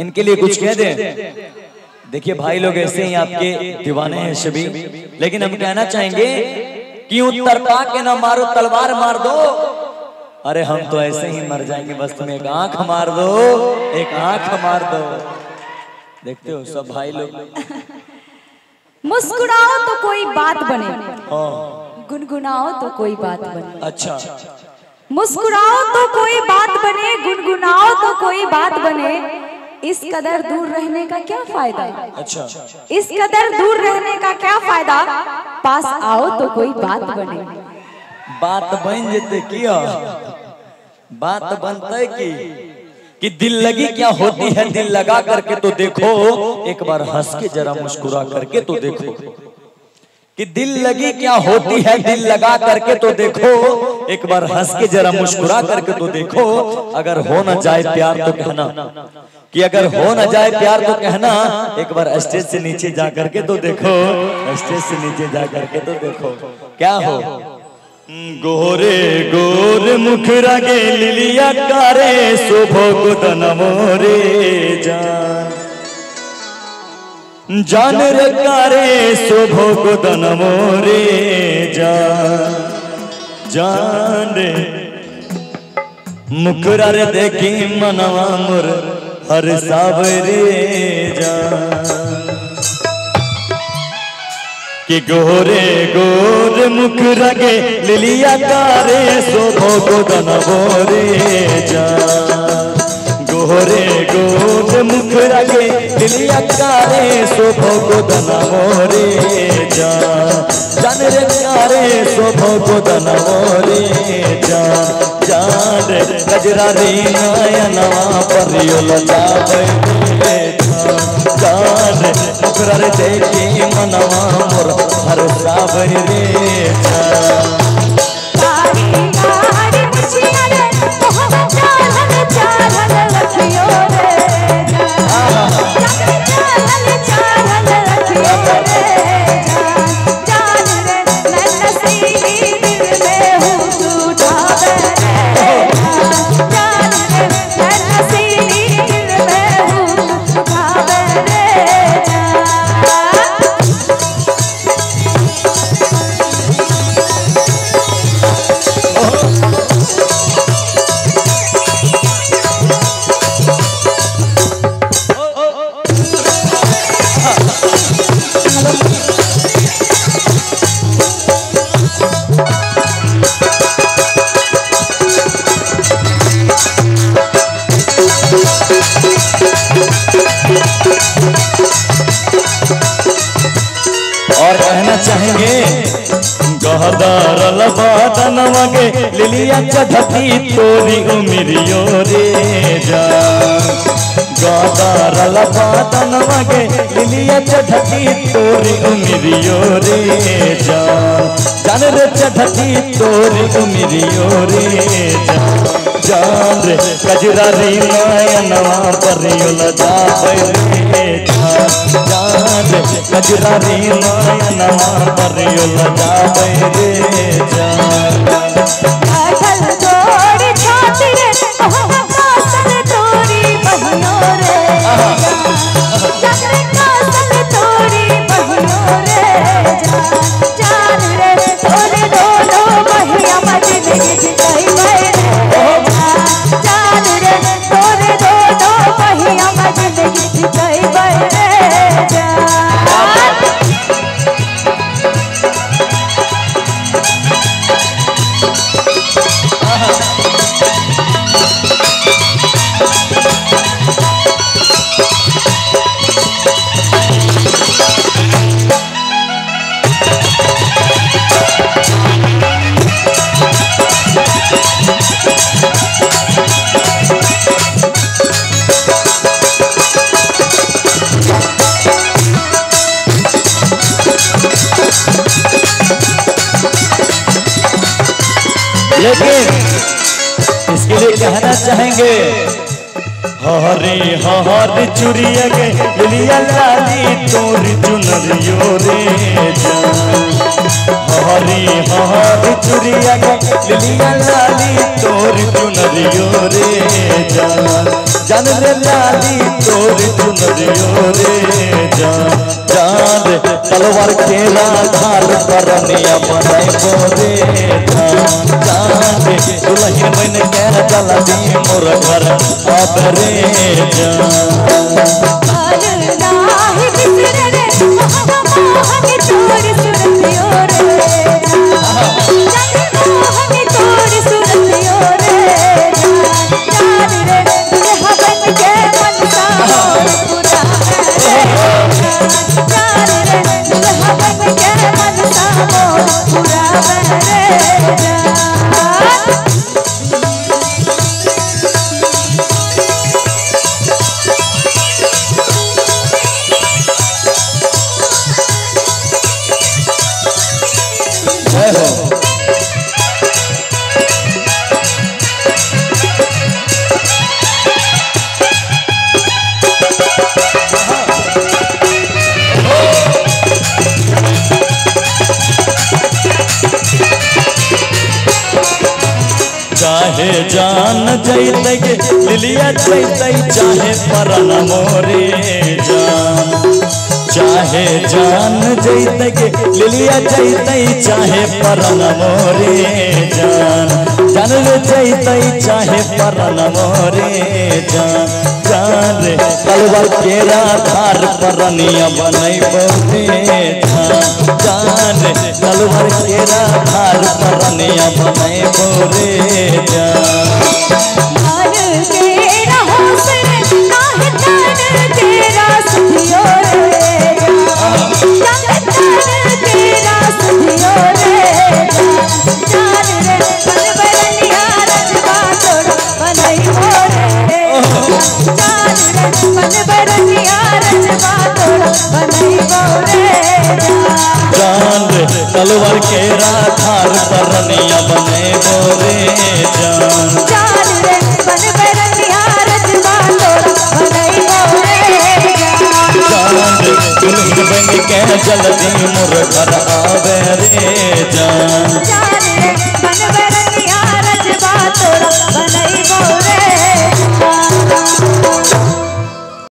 इनके लिए कुछ कह दें। देखिए भाई लोग ऐसे ही आपके दीवाने हैं सभी लेकिन हम कहना चाहेंगे कि उत्तर पा के ना मारो तलवार मार दो। अरे हम तो ऐसे ही मर जाएँगे बस तुम एक आँख मार दो एक आँख मार दो। देखते हो सब भाई लोग। मुस्कुराओ तो कोई बात बने। हाँ। गुनगुनाओ तो कोई बात बने। अच्छा। मुस्कुराओ तो कोई बात बने गुनगुनाओ तो कोई बात बने। इस कदर दूर रहने का क्या फ़ायदा? अच्छा। इस कदर दूर रहने का क्या फ़ायदा? पास आओ तो कोई बात बने। बात बन जाते किया? बात बनते की कि दिल लगी क्या होती है? दिल लगा करके तो देखो। एक बार हंस के जरा मुस्कुरा करके तो देखो। कि दिल लगी क्या होती है? दिल लगा करके तो देखो। एक बार हंस के जरा मुस्कुरा करके तो देखो। अगर हो ना जाए प्यार तो कहना। कि अगर हो ना जाए प्यार तो कहना। एक बार स्टेज से नीचे जा करके तो देखो। स्टेज से नीचे जा करके तो देखो। क्या हो? गोरे गोरे मुखरा गे लिलिया कारे शोभो गुदन मोरे जान। जान रे कारे शोभो गुदन मोरे जान जान रे मुखरा रे देखी मनवा मुर हर सावरे जान कि गोरे गोरे मुख रगे लिलिया कारे शोभो गोदन बोरे जा। गोरे गोरे मुख रगे लिलिया कारे शोभो गोदन बोरे जा। जान रे कारे शोभो गोदन बोरे जा। जान रे गजरा रे नयनवा परियो लजावे जान मुखरा रे देखी मनवा मोर हर सावर रे जान कहना चाहेंगे गहदार लबादन वगे, लिलिया चढ़ती तोरी उमिरियो रे जा। गहदार लबादन वगे, लिलिया चढ़ती तोरी उमिरियो रे जा। जान रे चढ़ती तोरी उमिरियो रे जा। जान रे कजरा री नयनवा परियो लजा रे जा जान रे कजरा पर नयनवा परियो लजा रे जान लेकिन इसके लिए कहना चाहेंगे, हरे हर चुरिया के लिया लाली चुनरियो रे हरे हरी हरी चुरिया के लिया लाली तोर चुनरियो रे जान। जान रे लाली तोर चुनरियो रे जान। जान तलवार केला धार करनिया बनाई बोरे जान। जान दुल्हन बन के जल्दी मोर घर आबरे जान। हाल नाही बिसरे रे मोहन मोहन तोर चाहे जान जैते लिलिया जैते चाहे परन मोरे जान। चाहे जान जैते लिलिया जैते चाहे परन मोरे जान। जान रे जैते चाहे परन मोरे जान। जान रे तलवार केरा धार परनिया बनैबो रे जान। जान रे तलवार केरा धार परनिया बनैबो रे जान। बरनिया के राधार पर रनिया जान। बोरे जान। बन के जल्दी मुर घर आवे रे जान